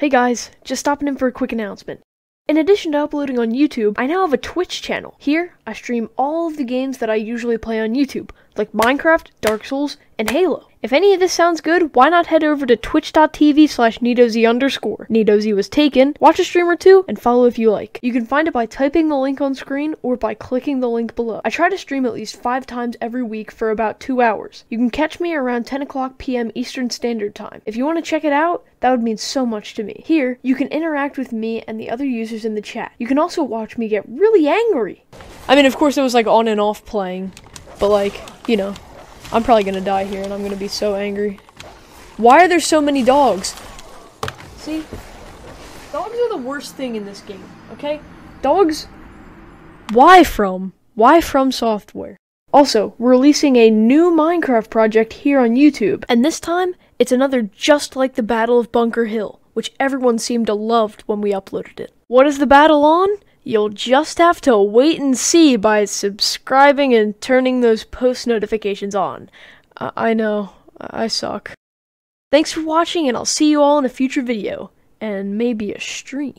Hey guys, just stopping in for a quick announcement. In addition to uploading on YouTube, I now have a Twitch channel. Here, I stream all of the games that I usually play on YouTube, like Minecraft, Dark Souls, and Halo. If any of this sounds good, why not head over to twitch.tv slash NeitoZ underscore. NeitoZ was taken, watch a stream or two, and follow if you like. You can find it by typing the link on screen or by clicking the link below. I try to stream at least five times every week for about two hours. You can catch me around 10 o'clock p.m. Eastern Standard Time. If you want to check it out, that would mean so much to me. Here, you can interact with me and the other users in the chat. You can also watch me get really angry. I mean, of course, it was like on and off playing, but like, you know, I'm probably gonna die here and I'm gonna be so angry. Why are there so many dogs? See? Dogs are the worst thing in this game, okay? Dogs. Why from? Why FromSoftware? Also, we're releasing a new Minecraft project here on YouTube, and this time it's another just like the Battle of Bunker Hill, which everyone seemed to loved when we uploaded it. What is the battle on? You'll just have to wait and see by subscribing and turning those post notifications on. I, I know, I suck. Thanks for watching, and I'll see you all in a future video, and maybe a stream.